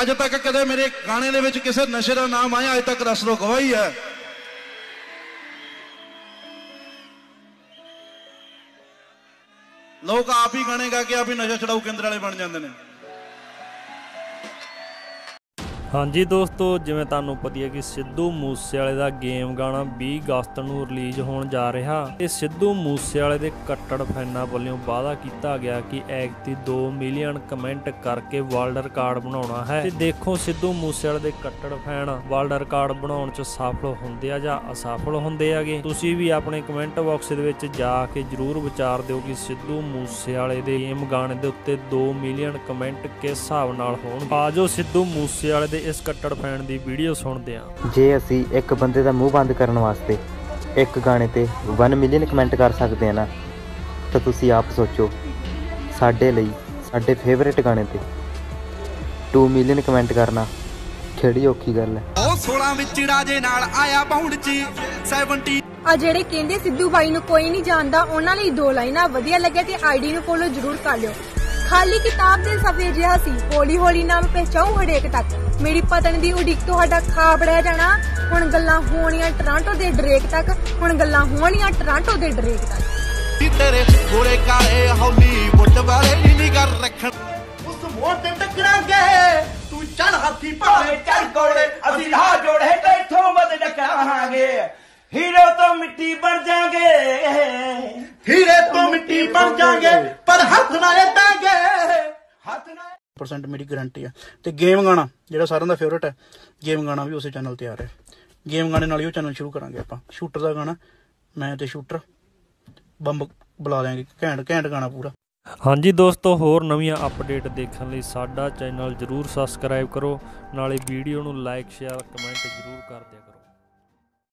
ਅੱਜ ਤੱਕ ਕਦੇ ਮੇਰੇ ਗਾਣੇ ਦੇ ਵਿੱਚ ਕਿਸੇ ਨਸ਼ੇ ਦਾ ਨਾਮ ਆਇਆ, ਅੱਜ ਤੱਕ ਰਸਰੋ ਗਵਾਹੀ ਹੈ। ਲੋਕ ਆਪ ਹੀ ਗਾਣੇ ਗਾ ਕੇ ਆਪ ਹੀ ਨਸ਼ਾ ਛਡਾਊ ਕੇਂਦਰ ਵਾਲੇ ਬਣ ਜਾਂਦੇ ਨੇ। ਹਾਂਜੀ ਦੋਸਤੋ, ਜਿਵੇਂ ਤੁਹਾਨੂੰ ਪਤਾ ਹੈ ਕਿ ਸਿੱਧੂ ਮੂਸੇਵਾਲੇ ਦਾ ਗੇਮ ਗਾਣਾ 20 ਅਗਸਤ ਨੂੰ ਰਿਲੀਜ਼ ਹੋਣ ਜਾ ਰਿਹਾ ਤੇ ਸਿੱਧੂ ਮੂਸੇਵਾਲੇ ਦੇ ਕੱਟੜ ਫੈਨਾਂ ਵੱਲੋਂ ਵਾਅਦਾ ਕੀਤਾ ਗਿਆ ਕਿ ਐਗਤੀ 2 ਮਿਲੀਅਨ ਕਮੈਂਟ ਕਰਕੇ ਵਰਲਡ ਰਿਕਾਰਡ ਬਣਾਉਣਾ ਹੈ। ਤੇ ਦੇਖੋ, ਸਿੱਧੂ ਮੂਸੇਵਾਲੇ ਦੇ ਕੱਟੜ ਫੈਨ ਵਰਲਡ ਰਿਕਾਰਡ ਬਣਾਉਣ 'ਚ ਸਫਲ ਹੁੰਦੇ ਆ ਜਾਂ ਅਸਫਲ ਹੁੰਦੇ ਆਗੇ? ਤੁਸੀਂ ਵੀ ਆਪਣੇ ਕਮੈਂਟ ਬਾਕਸ ਦੇ ਵਿੱਚ ਜਾ ਕੇ ਜਰੂਰ ਵਿਚਾਰ ਦਿਓ ਕਿ ਸਿੱਧੂ ਮੂਸੇਵਾਲੇ ਦੇ ਗੇਮ ਗਾਣੇ ਦੇ ਉੱਤੇ 2 ਮਿਲੀਅਨ ਕਮੈਂਟ ਕਿਸ ਹਿਸਾਬ ਨਾਲ ਹੋਣਗੇ? ਆਜੋ ਸਿੱਧੂ ਮੂਸੇਵਾਲੇ ਦੇ ਇਸ ਕੱਟੜ ਫੈਨ ਦੀ ਵੀਡੀਓ ਸੁਣਦੇ ਹਾਂ। ਜੇ ਅਸੀਂ ਇੱਕ ਬੰਦੇ ਦਾ ਮੂੰਹ ਬੰਦ ਕਰਨ ਵਾਸਤੇ ਇੱਕ ਗਾਣੇ ਤੇ 1 ਮਿਲੀਅਨ ਕਮੈਂਟ ਕਰ ਸਕਦੇ ਆ ਨਾ ਤਾਂ ਤੁਸੀਂ ਆਪ ਸੋਚੋ ਸਾਡੇ ਲਈ ਸਾਡੇ ਫੇਵਰਿਟ ਗਾਣੇ ਤੇ 2 ਮਿਲੀਅਨ ਕਮੈਂਟ ਕਰਨਾ ਕਿਹੜੀ ਔਖੀ ਗੱਲ ਹੈ। ਉਹ 16 ਵਿੱਚ ਰਾਜੇ ਨਾਲ ਆਇਆ ਬਾਉਂਡ ਚ 70 ਆ ਜਿਹੜੇ ਕਹਿੰਦੇ ਸਿੱਧੂ ਬਾਈ ਨੂੰ ਕੋਈ ਨਹੀਂ ਜਾਣਦਾ ਉਹਨਾਂ ਲਈ ਦੋ ਲਾਈਨਾਂ ਵਧੀਆ ਲੱਗਿਆ ਤੇ ਆਈਡੀ ਨੂੰ ਫੋਲੋ ਜ਼ਰੂਰ ਕਰ ਲਿਓ। ਖਾਲੀ ਕਿਤਾਬ ਦੇ ਸਫੇ ਜਿਹਾ ਸੀ। ਹੌਲੀ ਹੌਲੀ ਨਾਮ ਪਹਿਚਾਉ ਹਰੇਕ ਤੱਕ। ਮੇਰੀ ਪਤਨ ਦੀ ਉਡੀਕ ਤੁਹਾਡਾ ਖਾਬ ਰਹਿ ਜਾਣਾ। ਹੁਣ ਗੱਲਾਂ ਹੋਣੀਆਂ ਟ੍ਰਾਂਟੋ ਦੇ ਡਰੇਕ ਤੱਕ। ਹੁਣ ਗੱਲਾਂ ਹੋਣੀਆਂ ਟ੍ਰਾਂਟੋ ਦੇ ਡਰੇਕ ਤੱਕ। ਨੀ ਤੇਰੇ ਗੋਰੇ ਕਾਲੇ ਹਾਲੀਵੁੱਡ ਵਾਲੇ ਨੀ ਨਿਗਰ ਰੱਖਣ। ਉਸ ਮੋੜ ਤੇ ਟੱਕਰਾਂਗੇ। ਤੂੰ ਚੜ ਹਾਥੀ ਭਾਵੇਂ ਚੜ ਕੋੜੇ ਅਸੀਂ ਲਾ ਜੋੜੇ ਤੇ ਇਥੋਂ ਵੱਧ ਡਕਾਂਗੇ ਹੀਰੋ ਤੋਂ ਮਿੱਟੀ ਬਣ ਜਾਗੇ। ਹੀਰੇ ਤੋਂ ਮਿੱਟੀ ਬਣ ਜਾਗੇ। 100% ਮੇਰੀ ਗਰੰਟੀ ਆ। ਤੇ ਗੇਮ ਗਾਣਾ, ਜਿਹੜਾ ਸਾਰਿਆਂ ਦਾ ਫੇਵਰਿਟ ਹੈ ਗੇਮ ਗਾਣਾ ਵੀ ਉਸੇ ਚੈਨਲ ਤੇ ਆ ਰਿਹਾ ਗੇਮ ਗਾਣੇ ਨਾਲ ਹੀ ਉਹ ਚੈਨਲ ਸ਼ੁਰੂ ਕਰਾਂਗੇ ਆਪਾਂ। ਸ਼ੂਟਰ ਦਾ ਗਾਣਾ, ਮੈਂ ਤੇ ਸ਼ੂਟਰ ਬੰਬ ਬੁਲਾ ਲਾਂਗੇ ਘੈਂਟ ਘੈਂਟ ਗਾਣਾ ਪੂਰਾ। ਹਾਂਜੀ ਦੋਸਤੋ, ਹੋਰ ਨਵੀਆਂ ਅਪਡੇਟ ਦੇਖਣ ਲਈ ਸਾਡਾ ਚੈਨਲ ਜਰੂਰ ਸਬਸਕ੍ਰਾਈਬ ਕਰੋ, ਨਾਲੇ ਵੀਡੀਓ ਨੂੰ ਲਾਈਕ ਸ਼ੇਅਰ ਕਮੈਂਟ ਜਰੂਰ ਕਰ ਦਿਆ ਕਰੋ।